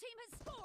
team has scored!